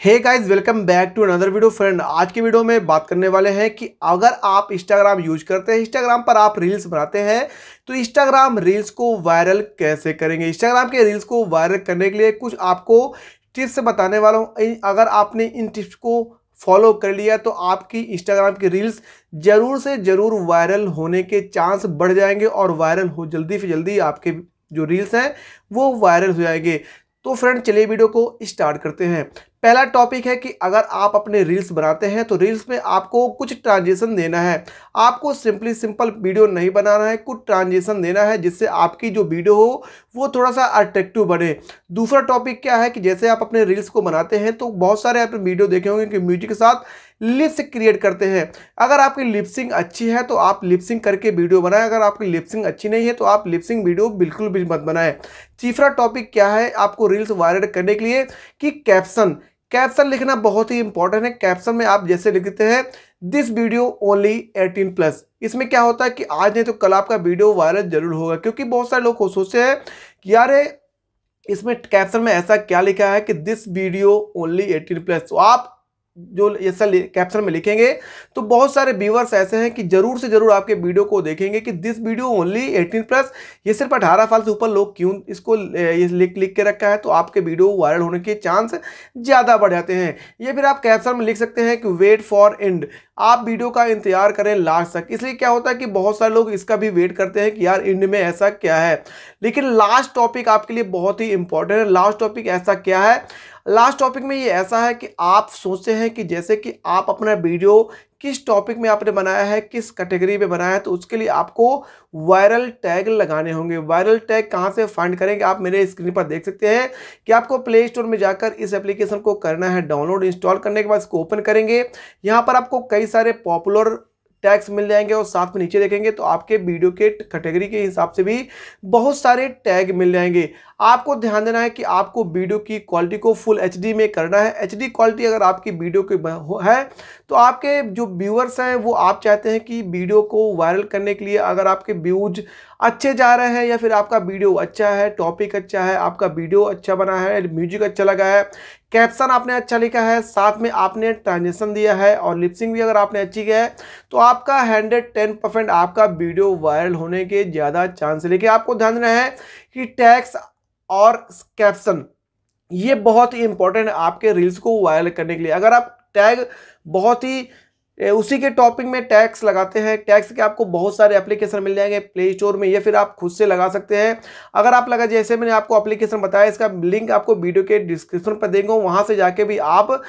Hey guys welcome back to another video friend आज के video में बात करने वाले हैं कि अगर आप इंस्टाग्राम यूज़ करते हैं इंस्टाग्राम पर आप रील्स बनाते हैं तो इंस्टाग्राम रील्स को वायरल कैसे करेंगे? इंस्टाग्राम के रील्स को वायरल करने के लिए कुछ आपको टिप्स बताने वाला हूँ। अगर आपने इन टिप्स को फॉलो कर लिया तो आपकी इंस्टाग्राम की रील्स ज़रूर से ज़रूर वायरल होने के चांस बढ़ जाएँगे और वायरल हो, जल्दी से जल्दी आपके जो रील्स हैं, वो वायरल हो जाएँगे। तो फ्रेंड चलिए वीडियो को स्टार्ट करते हैं। पहला टॉपिक है कि अगर आप अपने रील्स बनाते हैं तो रील्स में आपको कुछ ट्रांजेक्शन देना है। आपको सिंपली सिंपल वीडियो नहीं बनाना है, कुछ ट्रांजेक्शन देना है, जिससे आपकी जो वीडियो हो, वो थोड़ा सा अट्रैक्टिव बने। दूसरा टॉपिक क्या है कि जैसे आप अपने रील्स को बनाते हैं तो बहुत सारे आप वीडियो देखे होंगे कि म्यूज़िक के साथ लिप्स क्रिएट करते हैं। अगर आपकी लिपसिंग अच्छी है तो आप लिपसिंग करके वीडियो बनाएँ। अगर आपकी लिप्सिंग अच्छी नहीं है तो आप लिप्सिंग वीडियो बिल्कुल भी मत बनाएँ। तीसरा टॉपिक क्या है, आपको रील्स वायरल करने के लिए कि कैप्शन कैप्शन लिखना बहुत ही इंपॉर्टेंट है। कैप्शन में आप जैसे लिखते हैं दिस वीडियो ओनली 18 प्लस इसमें क्या होता है कि आज नहीं तो कल आपका वीडियो वायरल ज़रूर होगा, क्योंकि बहुत सारे लोग सोचते हैं। कि यार, इसमें कैप्शन में ऐसा क्या लिखा है कि दिस वीडियो ओनली 18 प्लस तो आप जो ऐसा कैप्शन में लिखेंगे तो बहुत सारे व्यूवर्स ऐसे हैं कि ज़रूर से ज़रूर आपके वीडियो को देखेंगे कि दिस वीडियो ओनली 18 प्लस ये सिर्फ़ अठारह साल से ऊपर लोग क्यों इसको ये लिख लिख के रखा है तो आपके वीडियो वायरल होने के चांस ज़्यादा बढ़ जाते हैं। ये फिर आप कैप्शन में लिख सकते हैं कि वेट फॉर एंड आप वीडियो का इंतज़ार करें लास्ट तक। इसलिए क्या होता है कि बहुत सारे लोग इसका भी वेट करते हैं कि यार इंड में ऐसा क्या है। लेकिन लास्ट टॉपिक आपके लिए बहुत ही इंपॉर्टेंट है। लास्ट टॉपिक ऐसा क्या है? लास्ट टॉपिक में ये ऐसा है कि आप सोचते हैं कि जैसे कि आप अपना वीडियो किस टॉपिक में आपने बनाया है, किस कैटेगरी में बनाया है तो उसके लिए आपको वायरल टैग लगाने होंगे। वायरल टैग कहाँ से फाइंड करेंगे, आप मेरे स्क्रीन पर देख सकते हैं कि आपको प्ले स्टोर में जाकर इस एप्लीकेशन को करना है डाउनलोड इंस्टॉल करने के बाद इसको ओपन करेंगे। यहाँ पर आपको कई सारे पॉपुलर टैग्स मिल जाएँगे और साथ में नीचे देखेंगे तो आपके वीडियो के कैटेगरी के हिसाब से भी बहुत सारे टैग मिल जाएँगे। आपको ध्यान देना है कि आपको वीडियो की क्वालिटी को फुल एचडी में करना है। एचडी क्वालिटी अगर आपकी वीडियो की है तो आपके जो व्यूअर्स हैं, वो आप चाहते हैं कि वीडियो को वायरल करने के लिए अगर आपके व्यूज़ अच्छे जा रहे हैं या फिर आपका वीडियो अच्छा है टॉपिक अच्छा है, आपका वीडियो अच्छा बना है म्यूज़िक अच्छा लगा है कैप्शन आपने अच्छा लिखा है, साथ में आपने ट्रांजेक्शन दिया है और लिपसिंग भी अगर आपने अच्छी किया है तो आपका हंड्रेड टेन परसेंट आपका वीडियो वायरल होने के ज़्यादा चांस है। लेकिन आपको ध्यान देना है कि टैक्स और कैप्शन ये बहुत ही इंपॉर्टेंट है आपके रील्स को वायरल करने के लिए। अगर आप टैग बहुत ही उसी के टॉपिक में टैक्स लगाते हैं। टैक्स के आपको बहुत सारे एप्लीकेशन मिल जाएँगे प्ले स्टोर में, या फिर आप खुद से लगा सकते हैं। अगर आप लगा, जैसे मैंने आपको एप्लीकेशन बताया, इसका लिंक आपको वीडियो के डिस्क्रिप्शन पर देंगे, वहाँ से जाके भी आप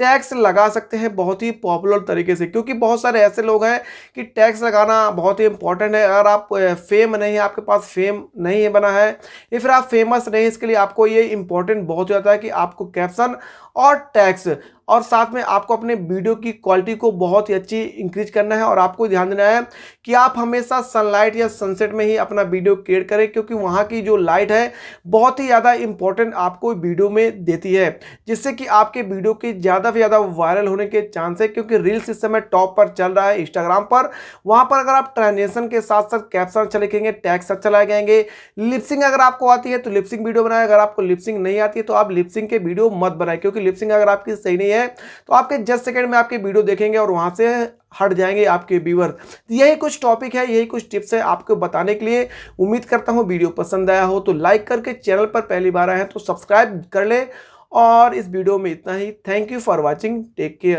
टैक्स लगा सकते हैं बहुत ही पॉपुलर तरीके से। क्योंकि बहुत सारे ऐसे लोग हैं कि टैक्स लगाना बहुत ही इंपॉर्टेंट है। अगर आप फेम नहीं है, आपके पास फेम नहीं है, बना है, या फिर आप फ़ेमस नहीं इसके लिए आपको ये इंपॉर्टेंट बहुत जाता है कि आपको कैप्शन और टैक्स और साथ में आपको अपने वीडियो की क्वालिटी को बहुत ही अच्छी इंक्रीज करना है और आपको ध्यान देना है कि आप हमेशा सनलाइट या सनसेट में ही अपना वीडियो क्रिएट करें, क्योंकि वहाँ की जो लाइट है, बहुत ही ज़्यादा इंपॉर्टेंट आपको वीडियो में देती है, जिससे कि आपके वीडियो के ज़्यादा से ज़्यादा वायरल होने के चांस है, क्योंकि रील्स इस समय टॉप पर चल रहा है इंस्टाग्राम पर। वहाँ पर अगर आप ट्रांजेक्शन के साथ साथ कैप्शन अच्छा लिखेंगे टैक्स अच्छा लगाएँगे लिपसिंग अगर आपको आती है तो लिपसिंग वीडियो बनाए, अगर आपको लिपसिंग नहीं आती है तो आप लिपसिंग के वीडियो मत बनाए, क्योंकि लिपसिंग अगर आपकी सही नहीं है तो आपके जस्ट सेकेंड में आपके वीडियो देखेंगे और वहाँ से हट जाएँगे आपके व्यूवर तो यही कुछ टॉपिक है, यही कुछ टिप्स है आपको बताने के लिए। उम्मीद करता हूँ वीडियो पसंद आया हो तो लाइक करके चैनल पर पहली बार आए हैं तो सब्सक्राइब कर ले। और इस वीडियो में इतना ही। Thank you for watching take care